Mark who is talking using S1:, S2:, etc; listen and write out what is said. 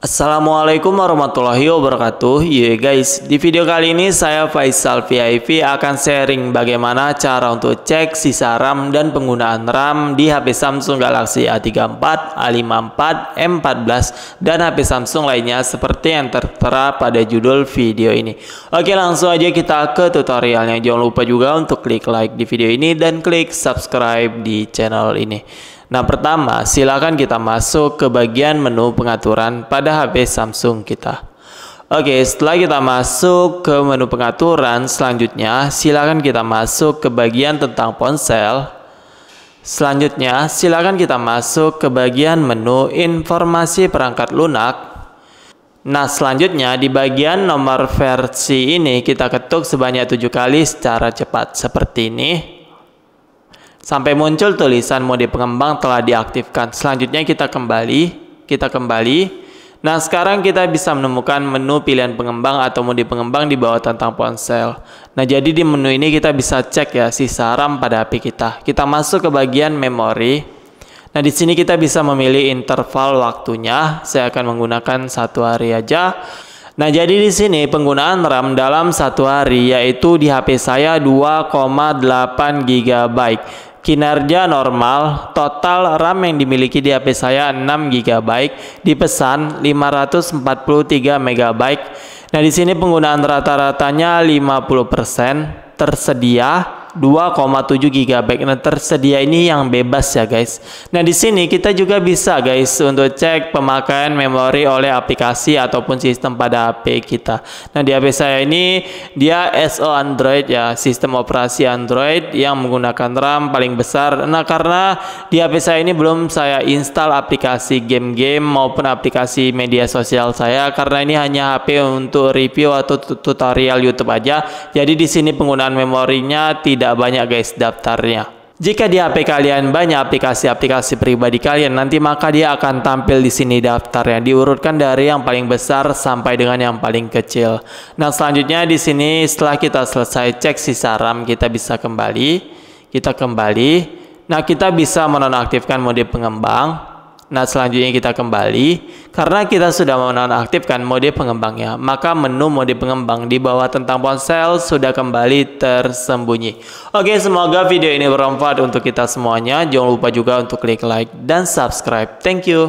S1: Assalamualaikum warahmatullahi wabarakatuh. Ya guys, di video kali ini saya Faisal VIP akan sharing bagaimana cara untuk cek sisa RAM dan penggunaan RAM di HP Samsung Galaxy A34, A54, M14 dan HP Samsung lainnya seperti yang tertera pada judul video ini. Oke langsung aja kita ke tutorialnya. Jangan lupa juga untuk klik like di video ini dan klik subscribe di channel ini Nah, pertama, silakan kita masuk ke bagian menu pengaturan pada HP Samsung kita. Oke, setelah kita masuk ke menu pengaturan, selanjutnya silakan kita masuk ke bagian tentang ponsel. Selanjutnya, silakan kita masuk ke bagian menu informasi perangkat lunak. Nah, selanjutnya di bagian nomor versi ini kita ketuk sebanyak tujuh kali secara cepat seperti ini sampai muncul tulisan mode pengembang telah diaktifkan. Selanjutnya kita kembali, kita kembali. Nah, sekarang kita bisa menemukan menu pilihan pengembang atau mode pengembang di bawah tentang ponsel. Nah, jadi di menu ini kita bisa cek ya sisa RAM pada HP kita. Kita masuk ke bagian memori. Nah, di sini kita bisa memilih interval waktunya. Saya akan menggunakan satu hari aja. Nah, jadi di sini penggunaan RAM dalam satu hari yaitu di HP saya 2,8 GB kinerja normal, total RAM yang dimiliki di HP saya 6 GB, dipesan 543 MB. Nah, di sini penggunaan rata-ratanya 50%, tersedia 2,7 GB. Nah, tersedia ini yang bebas ya, guys. Nah, di sini kita juga bisa, guys, untuk cek pemakaian memori oleh aplikasi ataupun sistem pada HP kita. Nah, di HP saya ini dia SO Android ya, sistem operasi Android yang menggunakan RAM paling besar. Nah, karena di HP saya ini belum saya install aplikasi game-game maupun aplikasi media sosial saya karena ini hanya HP untuk review atau tutorial YouTube aja. Jadi di sini penggunaan memorinya tidak tidak banyak guys daftarnya. Jika di HP kalian banyak aplikasi-aplikasi pribadi kalian, nanti maka dia akan tampil di sini daftarnya, diurutkan dari yang paling besar sampai dengan yang paling kecil. Nah, selanjutnya di sini setelah kita selesai cek sisa RAM, kita bisa kembali, kita kembali. Nah, kita bisa menonaktifkan mode pengembang. Nah, selanjutnya kita kembali. Karena kita sudah menonaktifkan mode pengembangnya, maka menu mode pengembang di bawah tentang ponsel sudah kembali tersembunyi. Oke, semoga video ini bermanfaat untuk kita semuanya. Jangan lupa juga untuk klik like dan subscribe. Thank you.